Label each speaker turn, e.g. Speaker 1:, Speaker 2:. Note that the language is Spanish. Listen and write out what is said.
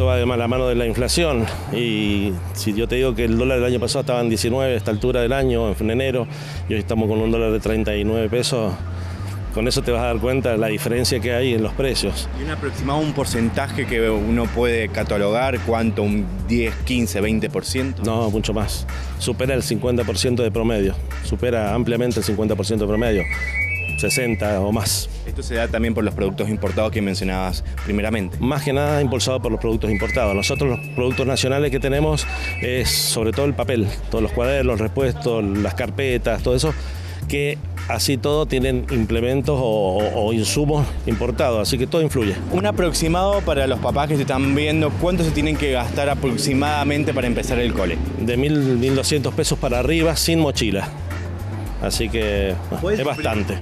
Speaker 1: esto va de mala mano de la inflación y si yo te digo que el dólar del año pasado estaba en 19 a esta altura del año, en enero, y hoy estamos con un dólar de 39 pesos, con eso te vas a dar cuenta de la diferencia que hay en los precios.
Speaker 2: ¿Y un aproximado un porcentaje que uno puede catalogar? ¿Cuánto? ¿Un 10, 15, 20%?
Speaker 1: No, mucho más. Supera el 50% de promedio. Supera ampliamente el 50% de promedio. 60 o más.
Speaker 2: Esto se da también por los productos importados que mencionabas primeramente.
Speaker 1: Más que nada impulsado por los productos importados. Nosotros los productos nacionales que tenemos es sobre todo el papel, todos los cuadernos, los repuestos, las carpetas, todo eso, que así todo tienen implementos o, insumos importados, así que todo influye.
Speaker 2: Un aproximado para los papás que se están viendo, ¿cuánto se tienen que gastar aproximadamente para empezar el cole?
Speaker 1: De 1.000, 1.200 pesos para arriba sin mochila. Así que es bastante.